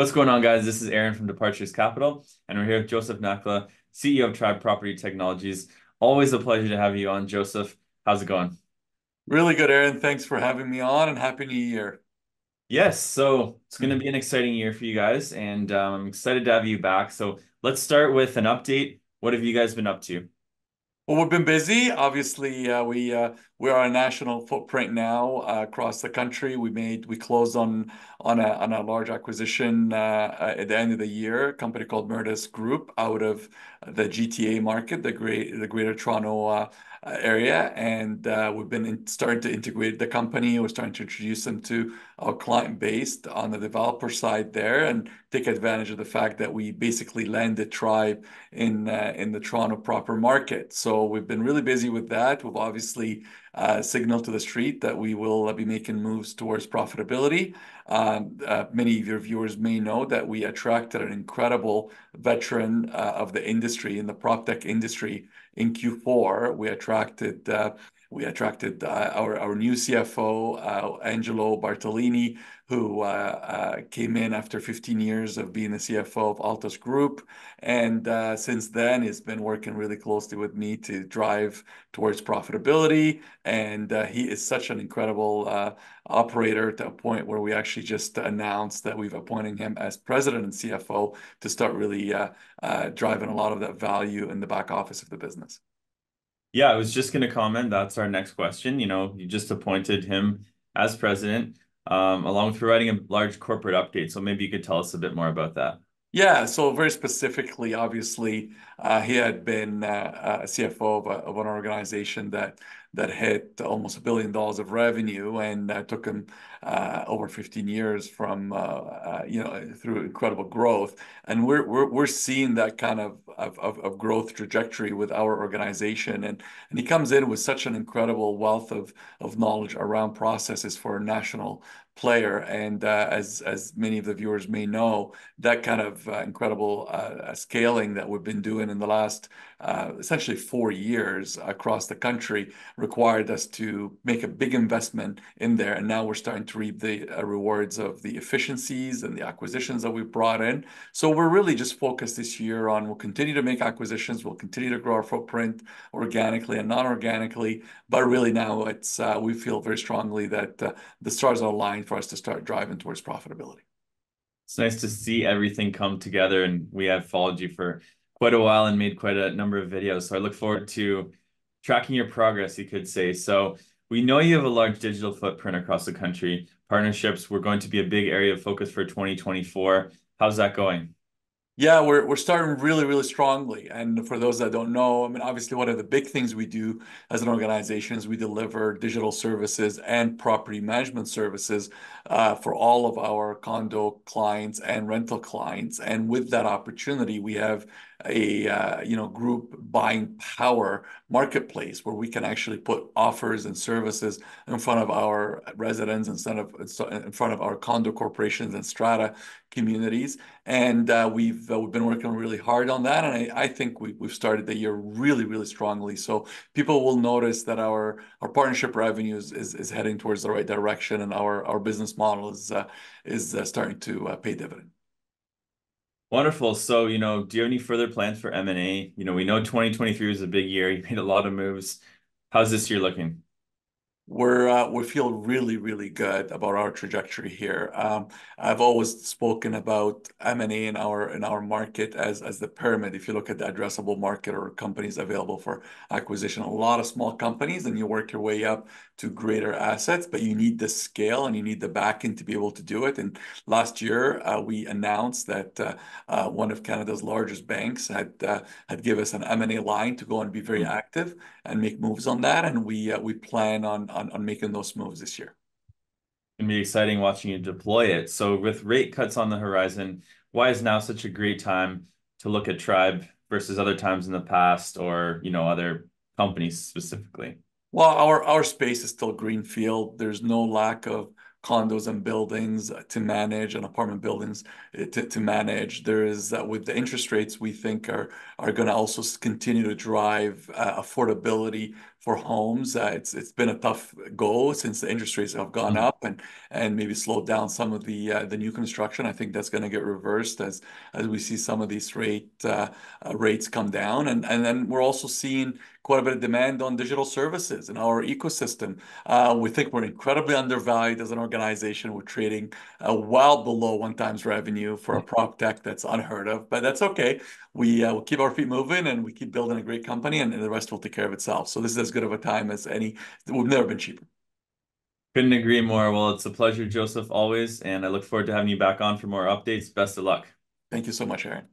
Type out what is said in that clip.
What's going on, guys? This is Aaron from Departures Capital, and we're here with Joseph Nakhla, CEO of Tribe Property Technologies. Always a pleasure to have you on, Joseph. How's it going? Really good, Aaron. Thanks for having me on, and Happy New Year. Yes, so it's going to be an exciting year for you guys, and um, I'm excited to have you back. So let's start with an update. What have you guys been up to? Well, we've been busy. Obviously, uh, we uh, we are a national footprint now uh, across the country. We made we closed on on a on a large acquisition uh, at the end of the year. A company called Meritus Group out of the GTA market, the great the Greater Toronto uh, area, and uh, we've been in, starting to integrate the company. We're starting to introduce them to our client base on the developer side there, and take advantage of the fact that we basically landed Tribe in uh, in the Toronto proper market. So we've been really busy with that. We've obviously uh, signaled to the street that we will uh, be making moves towards profitability. Um, uh, many of your viewers may know that we attracted an incredible veteran of the industry in the prop tech industry in Q4. We attracted we attracted uh, our, our new CFO, uh, Angelo Bartolini, who uh, uh, came in after 15 years of being the CFO of Altus Group. And since then, he's been working really closely with me to drive towards profitability. And he is such an incredible operator to a point where we actually just announced that we've appointed him as president and CFO to start really driving a lot of that value in the back office of the business. Yeah, I was just going to comment. That's our next question. You know, you just appointed him as president, um, along with providing a large corporate update. So maybe you could tell us a bit more about that. Yeah, so very specifically, obviously, uh, he had been uh, a CFO of, a, of an organization that that hit almost a billion dollars of revenue, and uh, took him uh, over 15 years from uh, uh, you know through incredible growth. And we're we're we're seeing that kind of of, of growth trajectory with our organization, and and he comes in with such an incredible wealth of of knowledge around processes for a national player. And uh, as as many of the viewers may know, that kind of uh, incredible uh, scaling that we've been doing in the last uh, essentially four years across the country required us to make a big investment in there. And now we're starting to reap the uh, rewards of the efficiencies and the acquisitions that we've brought in. So we're really just focused this year on we'll continue to make acquisitions, we'll continue to grow our footprint organically and non-organically, but really now it's uh, we feel very strongly that the stars are aligned for us to start driving towards profitability. It's nice to see everything come together, and we have followed you for quite a while and made quite a number of videos. So I look forward to tracking your progress, you could say. So we know you have a large digital footprint across the country. Partnerships were going to be a big area of focus for 2024. How's that going? Yeah, we're we're starting really, really strongly. And for those that don't know, I mean, obviously, one of the big things we do as an organization is we deliver digital services and property management services uh, for all of our condo clients and rental clients. And with that opportunity, we have a uh, you know group buying power marketplace where we can actually put offers and services in front of our residents instead of in front of our condo corporations and strata communities. And uh, we've uh, we've been working really hard on that. And I, I think we, we've started the year really really strongly. So people will notice that our our partnership revenues is, is heading towards the right direction and our our business model is uh, is uh, starting to uh, pay dividend Wonderful. So, you know, do you have any further plans for M&A? You know, we know 2023 was a big year. You made a lot of moves. How's this year looking? We're uh, we feel really really good about our trajectory here. Um, I've always spoken about M&A in our in our market as as the pyramid. If you look at the addressable market or companies available for acquisition, a lot of small companies, and you work your way up to greater assets, but you need the scale and you need the backing to be able to do it. And last year, uh, we announced that uh, uh, one of Canada's largest banks had uh, had give us an M&A line to go and be very mm. active and make moves on that, and we uh, we plan on on, on making those moves this year. It's gonna be exciting watching you deploy it. So with rate cuts on the horizon, why is now such a great time to look at Tribe versus other times in the past or, you know, other companies specifically? Well, our our space is still greenfield. There's no lack of condos and buildings to manage and apartment buildings eh, to, to manage. There is uh, with the interest rates we think are are going to also continue to drive uh, affordability for homes. Uh, it's it's been a tough go since the interest rates have gone Mm. up and and maybe slowed down some of the uh, the new construction. I think that's going to get reversed as as we see some of these rate uh, rates come down. And and then we're also seeing quite a bit of demand on digital services in our ecosystem. We think we're incredibly undervalued as an organization. We're trading well below one times revenue for a mm-hmm. prop tech that's unheard of, but that's okay. We will keep our feet moving and we keep building a great company, and the rest will take care of itself. So this is as good of a time as any. We've never been cheaper. Couldn't agree more. Well, it's a pleasure, Joseph, always, and I look forward to having you back on for more updates. Best of luck. Thank you so much, Aaron.